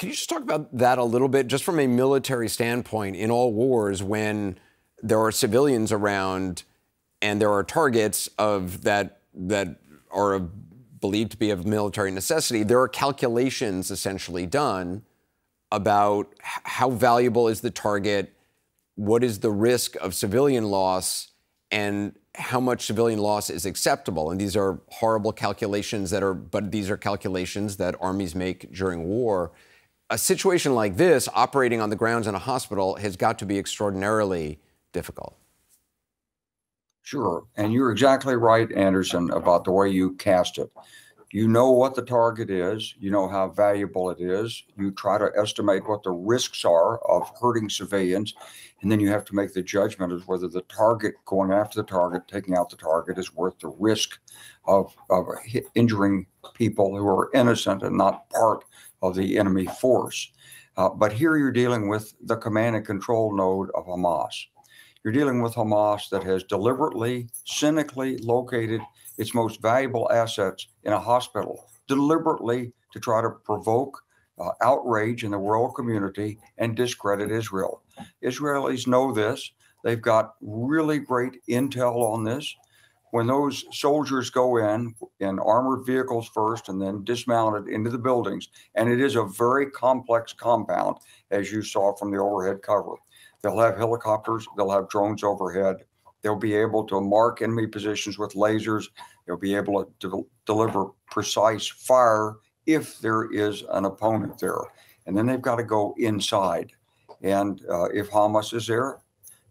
Can you just talk about that a little bit, just from a military standpoint? In all wars, when there are civilians around and there are targets of that that are believed to be of military necessity, there are calculations essentially done about how valuable is the target, what is the risk of civilian loss, and how much civilian loss is acceptable. And these are horrible calculations that are, but these are calculations that armies make during war. A situation like this, operating on the grounds in a hospital, has got to be extraordinarily difficult. Sure. And you're exactly right, Anderson, about the way you cast it. You know what the target is, you know how valuable it is. You try to estimate what the risks are of hurting civilians, and then you have to make the judgment of whether the target, going after the target, taking out the target, is worth the risk of, of injuring people who are innocent and not part of the enemy force. Uh, but here you're dealing with the command and control node of Hamas. You're dealing with Hamas that has deliberately, cynically located its most valuable assets in a hospital, deliberately to try to provoke uh, outrage in the world community and discredit Israel. Israelis know this. They've got really great intel on this. When those soldiers go in, in armored vehicles first and then dismounted into the buildings, and it is a very complex compound, as you saw from the overhead cover. They'll have helicopters, they'll have drones overhead, They'll be able to mark enemy positions with lasers. They'll be able to de- deliver precise fire if there is an opponent there. And then they've got to go inside. And uh, if Hamas is there,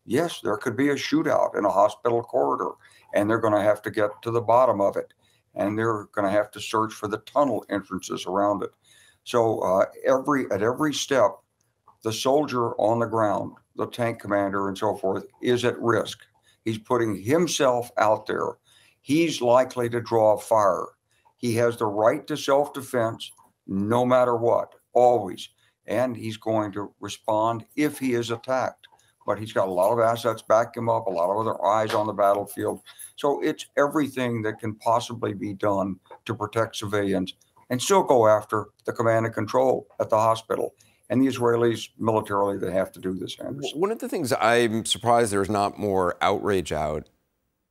yes, there could be a shootout in a hospital corridor, and they're going to have to get to the bottom of it. And they're going to have to search for the tunnel entrances around it. So uh, every at every step, the soldier on the ground, the tank commander, and so forth, is at risk. He's putting himself out there. He's likely to draw fire. He has the right to self defense no matter what, always. And he's going to respond if he is attacked. But he's got a lot of assets back him up, a lot of other eyes on the battlefield. So it's everything that can possibly be done to protect civilians and still go after the command and control at the hospital and the Israelis militarily they have to do this. Anderson. One of the things I'm surprised there's not more outrage out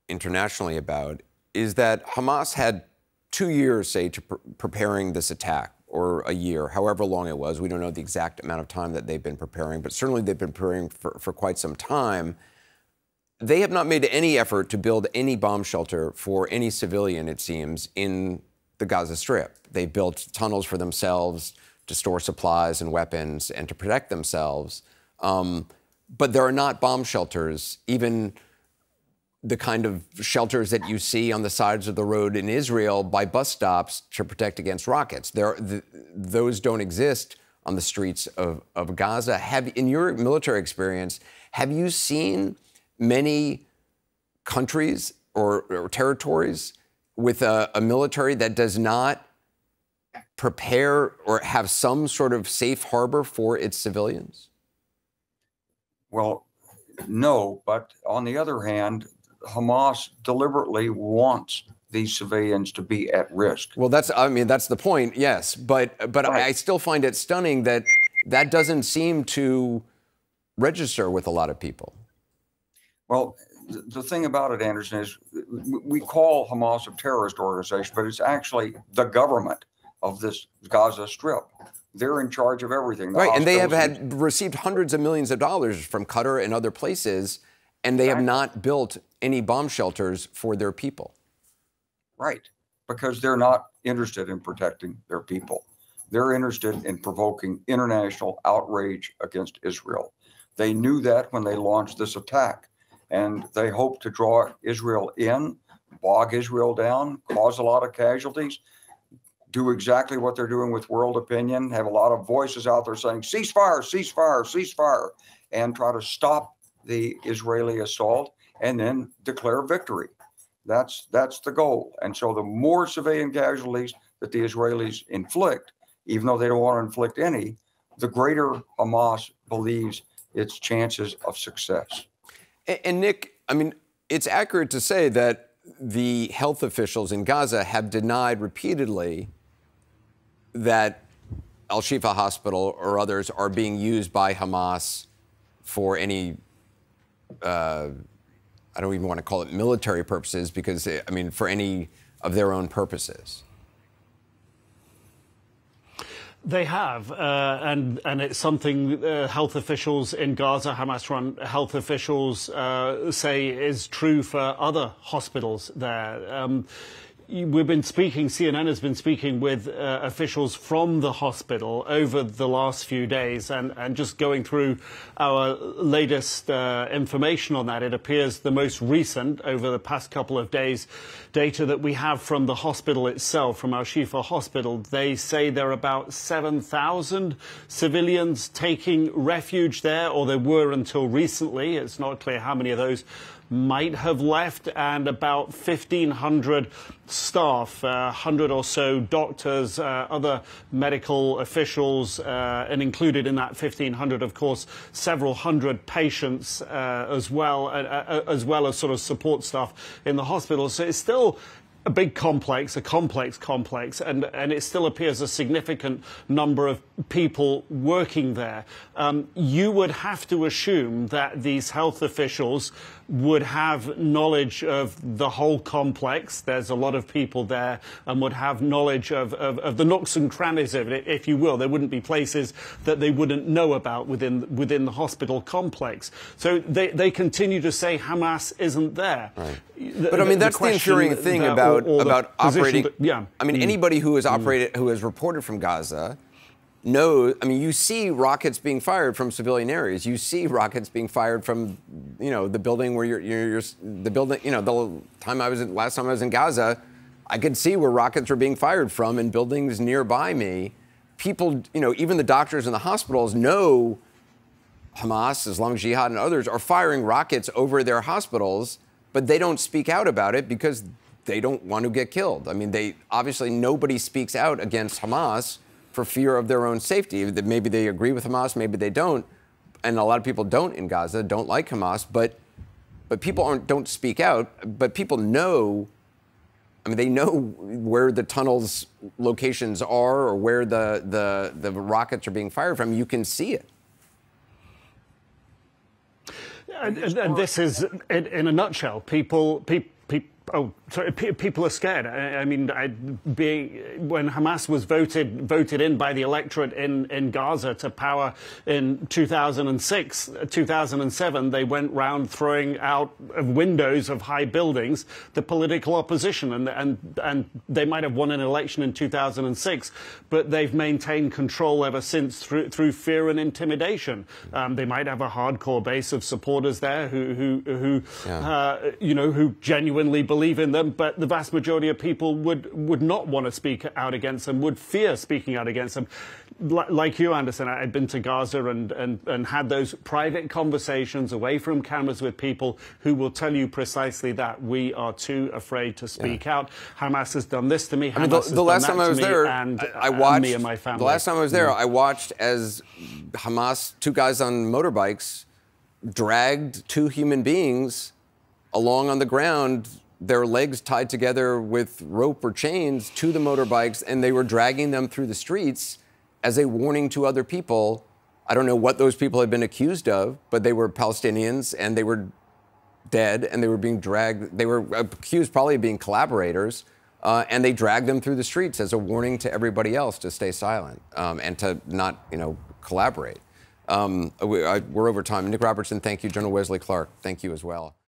internationally about is that Hamas had two years, say, to pre- preparing this attack, or a year, however long it was. We don't know the exact amount of time that they've been preparing, but certainly they've been preparing for, for quite some time. They have not made any effort to build any bomb shelter for any civilian, it seems, in the Gaza Strip. They've built tunnels for themselves to store supplies and weapons and to protect themselves. Um, but there are not bomb shelters, even the kind of shelters that you see on the sides of the road in Israel by bus stops to protect against rockets. There, th- those don't exist on the streets of, of Gaza. Have, in your military experience, have you seen many countries or, or territories with a, a military that does not prepare or have some sort of safe harbor for its civilians? Well, no, but on the other hand, Hamas deliberately wants these civilians to be at risk. Well, that's I mean that's the point. Yes, but but right. I still find it stunning that that doesn't seem to register with a lot of people. Well, the thing about it, Anderson, is we call Hamas a terrorist organization, but it's actually the government of this Gaza Strip. They're in charge of everything. The right, and they have had received hundreds of millions of dollars from Qatar and other places, and they have not built any bomb shelters for their people. Right, because they're not interested in protecting their people. They're interested in provoking international outrage against Israel. They knew that when they launched this attack, and they hope to draw Israel in, bog Israel down, cause a lot of casualties do exactly what they're doing with world opinion, have a lot of voices out there saying ceasefire, ceasefire, ceasefire, and try to stop the Israeli assault and then declare victory. That's that's the goal. And so the more civilian casualties that the Israelis inflict, even though they don't want to inflict any, the greater Hamas believes its chances of success. And, and Nick, I mean, it's accurate to say that the health officials in Gaza have denied repeatedly that Al Shifa Hospital or others are being used by Hamas for any, uh, I don't even want to call it military purposes because, I mean, for any of their own purposes. They have, uh, and and it's something uh, health officials in Gaza, Hamas-run health officials, uh, say is true for other hospitals there. Um, we've been speaking, CNN has been speaking with uh, officials from the hospital over the last few days and, and just going through our latest uh, information on that. It appears the most recent over the past couple of days data that we have from the hospital itself, from Al Shifa Hospital. They say there are about 7,000 civilians taking refuge there, or there were until recently. It's not clear how many of those might have left, and about 1,500 staff, uh, 100 or so doctors, uh, other medical officials, uh, and included in that 1,500, of course, several hundred patients uh, as well, uh, uh, as well as sort of support staff in the hospital. So it's still a big complex, a complex complex, and, and it still appears a significant number of people working there. Um, you would have to assume that these health officials would have knowledge of the whole complex. There's a lot of people there and would have knowledge of, of, of, the nooks and crannies of it, if you will. There wouldn't be places that they wouldn't know about within, within the hospital complex. So they, they continue to say Hamas isn't there. Right. The, but I mean, that's the, the ensuring thing that, about, about operating. That, yeah. I mean, mm. anybody who has mm. operated, who has reported from Gaza, knows. I mean, you see rockets being fired from civilian areas. You see rockets being fired from, you know, the building where you're, you're, you're the building. You know, the time I was in, last time I was in Gaza, I could see where rockets were being fired from in buildings nearby me. People, you know, even the doctors in the hospitals know Hamas, Islamic Jihad, and others are firing rockets over their hospitals, but they don't speak out about it because they don't want to get killed. I mean, they obviously nobody speaks out against Hamas for fear of their own safety. Maybe they agree with Hamas, maybe they don't. And a lot of people don't in Gaza, don't like Hamas, but but people aren't, don't speak out. But people know. I mean, they know where the tunnels locations are or where the, the, the rockets are being fired from. You can see it. And, and, this is, in, in a nutshell, people, people Oh, sorry. People are scared. I, I mean, I, being, when Hamas was voted voted in by the electorate in, in Gaza to power in 2006, 2007, they went round throwing out of windows of high buildings the political opposition, and and and they might have won an election in 2006, but they've maintained control ever since through through fear and intimidation. Um, they might have a hardcore base of supporters there who who who yeah. uh, you know who genuinely believe believe in them, but the vast majority of people would, would not want to speak out against them, would fear speaking out against them. like you, Anderson, I'd been to Gaza and, and, and had those private conversations away from cameras with people who will tell you precisely that. We are too afraid to speak yeah. out. Hamas has done this to me. Hamas I mean, the, the last time I was there, and, I, I watched, me and my family. The last time I was there, mm. I watched as Hamas, two guys on motorbikes, dragged two human beings along on the ground their legs tied together with rope or chains to the motorbikes, and they were dragging them through the streets as a warning to other people. I don't know what those people had been accused of, but they were Palestinians and they were dead and they were being dragged. They were accused probably of being collaborators, uh, and they dragged them through the streets as a warning to everybody else to stay silent um, and to not, you know, collaborate. Um, we, are over time. Nick Robertson, thank you. General Wesley Clark, thank you as well.